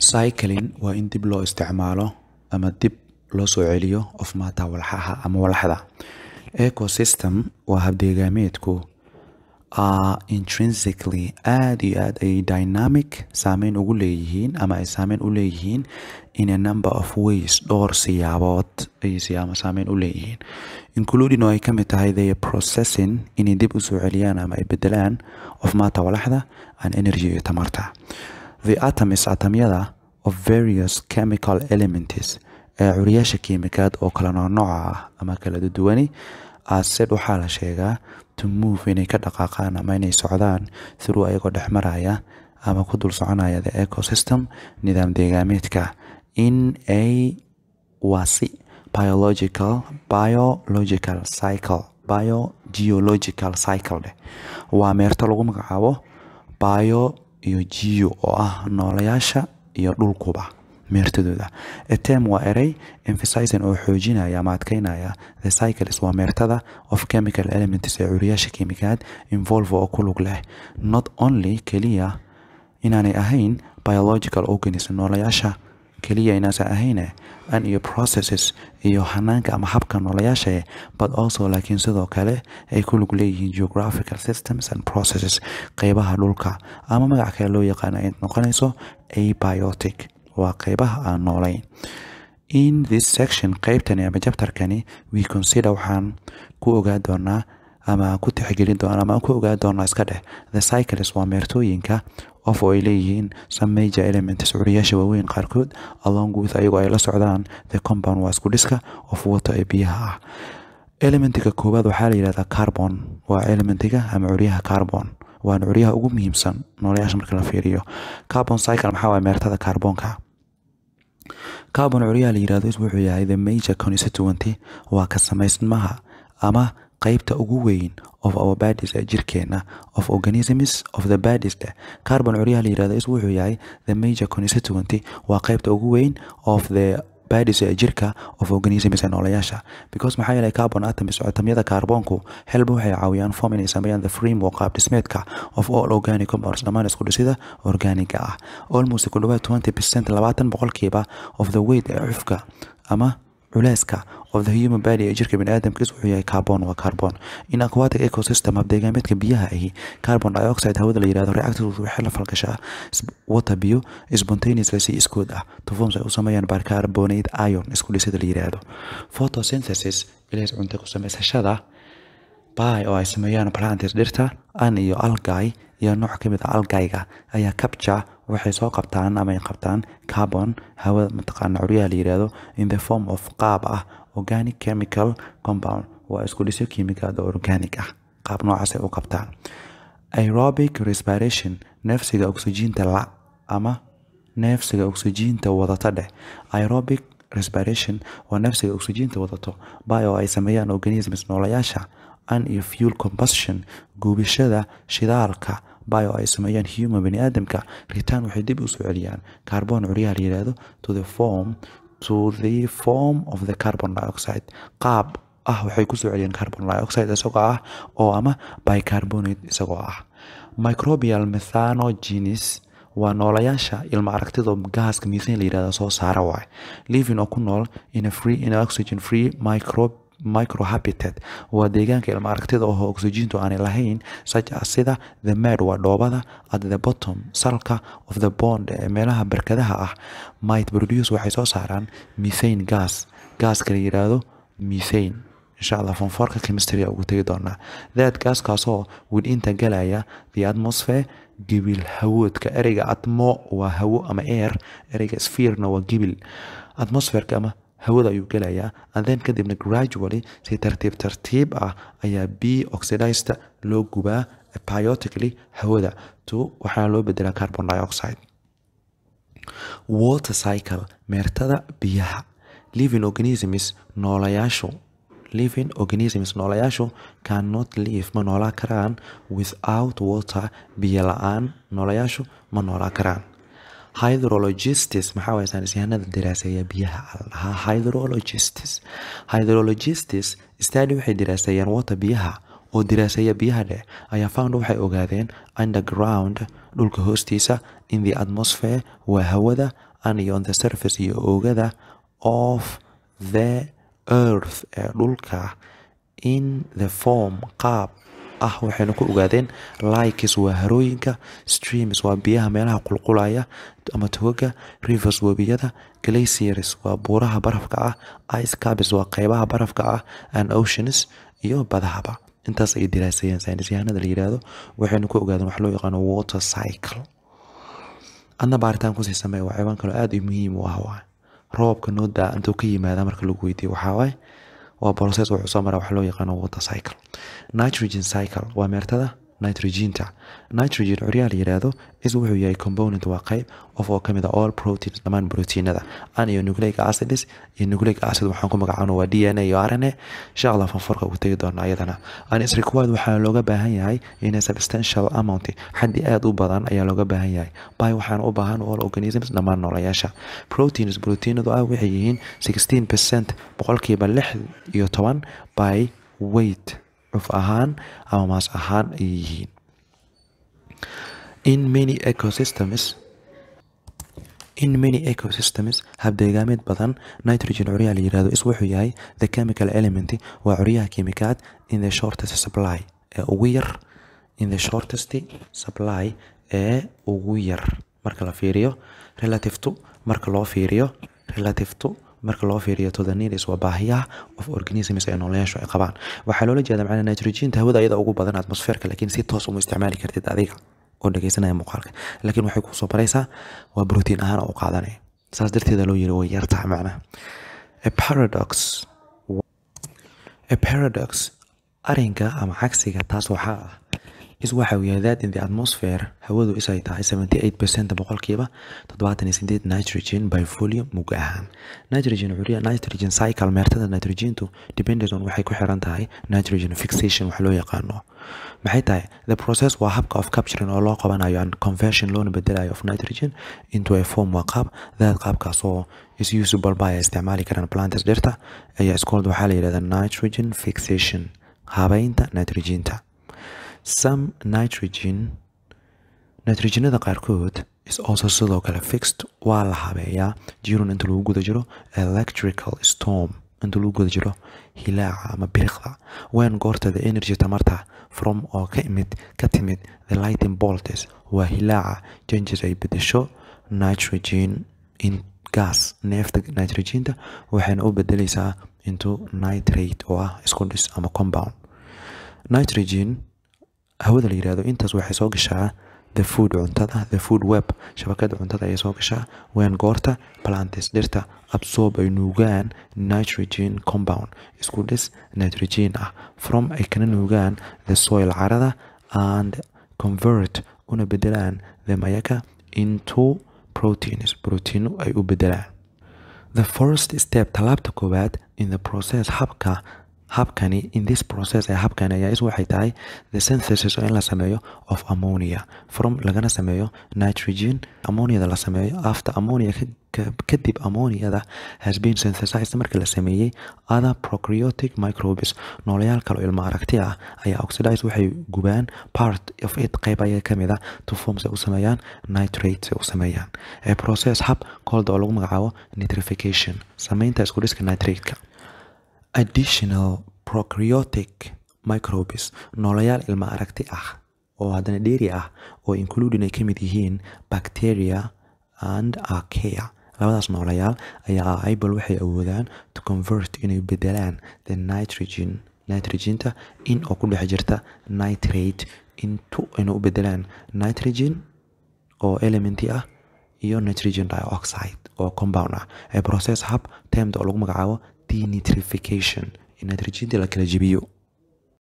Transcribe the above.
Cycling waa in dib loo isticmaalo ama dib loo soo celiyo of matter walxaha ama walaxda. Ecosystem waa hab-deegameedku are intrinsically aad iyo aad ay dynamic saameyn ugu leeyihiin ama ay saameyn u leeyihiin in a number of ways dhowr siyaabood ay siyaama saameyn u leeyihiin including oo ay ka mid tahay their processing inay dib u soo celiyaan ama ay bedelaan of matter walaxda and energy iyo tamarta the atoms atamyada of various chemical elements ee curiyaasha kiimikaad oo kala noocnooca ah ama kala duwani acid waxaa la sheegaa to move inay ka dhaqaaqaan ama inay socdaan through ayagoo dhex maraya ama ku dul soconaya the ecosystem nidaam deegaameedka in a wasi biological biological cycle biogeological cycle dheh waa meerto lagu magacaabo bio iyo geo oo ah noolayaasha iyo dhulkuba meertadooda. Etem waa erey emphasizing oo xoojinaya ama adkeynaya the cycles waa meertada of chemical elements ee curiyaasha kiimikaad involve oo ku lug leh. Not only keliya inaanay ahayn biological organism noolayaasha keliya inaasan ahayne an iyo processes iyo hanaanka ama habka noolayaasha but also laakiin sidoo kale ay ku lug leeyihiin geographical systems and processes qeybaha dhulka ama magac kale loo yaqaana ay noqonayso abiotic. Waa qeybaha aan noolayn. In this section qeybtani ama jabtarkani we consider waxaan ku ogaa doonaa ama ku tixgelin doonaa ama ku ogaa doonaa iska dheh the cycles waa meertooyinka of oo ay leeyihiin some major elements curiyaasha waaweyn qaarkood along with ayagoo ay la socdaan the compound waa isku of water ee biyaha ah. Elementiga koowaad waxaa la yidhahdaa carbon waa elementiga ama curyaha carbon waana curyaha ugu muhiimsan noolayaasha marka la fiiriyo. Carbon cycle maxaa waaya meertada kaarboonka carbon curyaha la yidhahdo wuxuu yahay the major constituenty waa ka samaysmaha ama qeybta ugu weyn of our bodies ee jirkeena of organisms of the bodies carbon curyaha la yidhahdo wuxuu yahay the major constituenty waa qeybta ugu weyn of the bodies ee jirka of organisms ee noolayaasha. Because maxaa yeelay carbon atoms atomyada kaarboonku helba waxay caawiyaan form inay sameeyaan the framework qaab dhismeedka of all organic compounds dhammaan isku dhisida organiga ah. Almost ku dhawaad 20 percent labaatan boqolkiiba of the weight ee cufka ama culeyska of the human body ee jirka biniaadamkiis wuxuu yahay carbon waa carbon. In aquatic ecosystem habdeegaameedka biyaha ahi carbon dioxide hawada la yidhahdo reactors waxay la falgashaa. Water biyo spontaneously si iskood ah. Tuforms ay u sameeyaan bicarbonate ion isku dhisida la yidhaahdo photosynthesis ilays cunta ku samaysashada by oo ay sameeyaan plantes dhirta an iyo algae iyo nooc ka mid ah algaiga ayaa capture waxay soo qabtaan ama qabtaan carbon hawada mataqaana curyaha la yidhaahdo in the form of qaab ah organic chemical compound. Waa isku dhisyo kiimikaad organic ah. Qaab noocaas ay u qabtaan. Aerobic respiration neefsiga oxygeenta la ama neefsiga oxygeenta wadata dheh. Aerobic respiration waa neefsiga oxygeenta wadato by oo ay sameeyaan organisms noolayaasha an iyo fuel combustion guubishada shidaalka by oo ay sameeyaan human baniaadamka return waxay dib u soo celiyaan. Carbon curyaha la yidhaahdo to the form to the form of the carbon dioxide. Qaab ah waxay ku soo celiyaan carbon dioxide isagoo ah oo ama bicarbonate isagoo ah. Microbial methanogenes waa noolayaasha ilma aragtida gaaska methane la yidhahda soo saara waay. Living oo ku nool in a free in oxygen free microbe microhabitat. Waa deegaanka ilma aragtida oo oxygentu aanay lahayn such as sida the mad waa dhoobada at the bottom salka of the bond ee meelaha barkadaha ah. Might produce waxay soo saaraan methane gas. Gaaska la yidhaahdo methane. Insha allah fonforka chemistry ugu tegi doonaa. That gaaskaasoo widinta galaya the atmosphere gibil hawoodka. Ereyga atmo waa hawo ama air ereyga spherena waa gibil. Atmosferka ama hawada ayuu gelayaa. And then kadibna gradually si tartiib tartiib ah ayaa b oxidized loo gubaa biotically hawada to waxaa loo bedelaa carbon dioxide. Water cycle meertada biyaha. Living organisms noolayaashu living organisms noolayaashu cannot live. Ma noolaa karaan. Without water biyo la'aan noolayaashu ma noolaa karaan hydrologistis maxaa waye saynisyahanada diraaseeya biyaha aldhahaa hydrologistis hydrologistis study waxay diraaseeyaan water biyaha. Oo diraaseeya biyaha dheh ayaa found waxay ogaadeen underground dhulka hoostiisa in the atmosphere waa hawada and iyo on the surface iyo oogada of the earth ee dhulka in the form qaab ah waxayna ku ogaadeen likes waa harooyinka streams waa biyaha meelaha qulqulaya ama togaga rivers webiyada glaciers waa buuraha barafka ah ice cabs waa qeybaha barafka ah and oceans iyo badahaba. Intaas ay diraaseeyeen saynis la yiraahdo. Waxayna ku ogaadeen wax loo yaqaano water cycle. Adna baaritaan ku sii sameeya waa ciwaan kaloo aada muhiim u ah waay roobka noodaa intuu ka yimaada marka lagu weydiiyo waxaa waaye waa process wuxuu soo mara wax loo yaqaano water cycle. Nitrogen cycle waa meertada nitrogenta. Nitrogen curyaa la yiraahdo is wuxuu yahay component waa qayb of oo ka mid a all proteins dhammaan proteinada an iyo nucleic acids iyo nucleic acid waxaan ku magacaano waa d n a iyo r n a. Insha allah fanforka ugu tegi doona ayadana. An is required waxaa looga baahan yahay in substantial amount xaddi aada u badan ayaa looga baahan yahay. By waxaana u baahan all organisms dhammaan noolayaasha proteins proteinadu ah waxay yihiin sixteen percent boqolkiiba lix iyo toban by weight cuf ahaan ama maas ahaan ay yihiin. In many ecosystems in many ecosystems habdeegaameed badan nitrogen curyaha la yiraahdo is wuxuu yahay the chemical element waa curyaha kimikaad in the shortest supply ee ugu yar in the shortest supply ee ugu yar. Marka la fiiriyo relative to marka loo fiiriyo relative to marka loo fiiriyo to the needs waa baahiyaha of organisms ee noolayaashu ay qabaan. Waxaa loola jeeda macnaa nitrogenta hawada ayada ugu badan atmosfeerka laakiin si toos uma isticmaali kartid adiga oo dhegeysanaya muuqaalka. Laakiin waxay ku soo baraysaa waa brotiin ahaan u qaadanaya. Saas darteeda loo yiri way yartaha macnaha. A paradox arinka ama cagsiga taas waxaa ah is waxa yahay that in the atmosphere hawadu is ay tahay 78% boqolkiiba 78 nitrogen by volume mug ahaan. Nitrogen curiya nitrogen cycle meertada nitrogentu dependent on waxay ku xiran tahay nitrogen fixation wax loo yaqaano. Maxay tahay? The process waa habka of capturing oo loo qabanayo and conversion loona bedelayo of nitrogen into a form waa qaab that qaabkaas is usable by ay isticmaali karaan plantas dhirta. Ayaa iskoolad waxaa la yidhahdaa nitrogen fixation habaynta nitrogenta some nitrogen nitrogenada qaarkood is also sidoo kale fixed waa la habeeyaa jiron inta lagu guda jiro electrical storm inta lagu guda jiro hilaaca ama biriqda wen goorta the energy tamarta from oo ka imid ka timid the lighting bolts waa hilaaca changes ay bedesho nitrogen in gas. Neefta nitrogenta waxayna u bedeleysaa into nitrate oo ah isku dhis ama compound. Nitrogen hawada la yiraahdo intaas waxay soo gashaa the food cuntada the food web shabakada cuntada ayay soo gashaa wen goorta plantes dhirta absorb ay nuugaan nitrogen compound. Isku dhis nitrogen ah. From ay kana nuugaan the soil carada and convert una bedelaan them ayaka into proteins. Proteino ay u bedelaan the first step talaabta koowaad in the process habka habkani in this process ee habkani ayaa is waxay tahay the synthesis oo in la sameeyo of ammonia. From lagana sameeyo nitrogen ammoniada la sameeyo after ammonia kadib ammoniada has been synthesized. Marka la sameeyey other prokaryotic microbes noolayaal kale oo ilmo aragti ah ayaa oxidize waxay gubaan part of it. Qayb ayaa ka mid ah to forms ay u sameeyaan nitrates ay u sameeyaan. Ee process hab kolda oo lagu magacaabo nitrification. Sameynta isku dhiska additional prokaryotic microbes noolayaal ilmo aragti ah oo haddana dheeri ah oo including ay ka mid yihiin bacteria and archaea. Labadaas noolayaal ayaa able waxay awoodaan to convert inay bedelaan the nitrogen nitrogenta in oo ku dhex jirta nitrate into inay u bedelaan nitrogen oo elementi ah iyo nitrogen dioxide oo compound ah. Ee process hub termda oo lagu magacaabo denitrification in nitrogenta la kala jebiyo